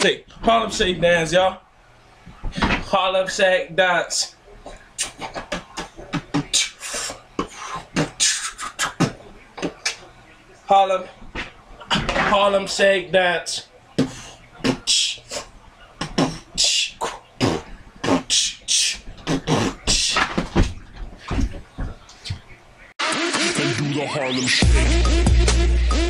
Say Harlem Shake dance, y'all. Harlem Shake dance. Harlem, Harlem Shake dance. Harlem Shake.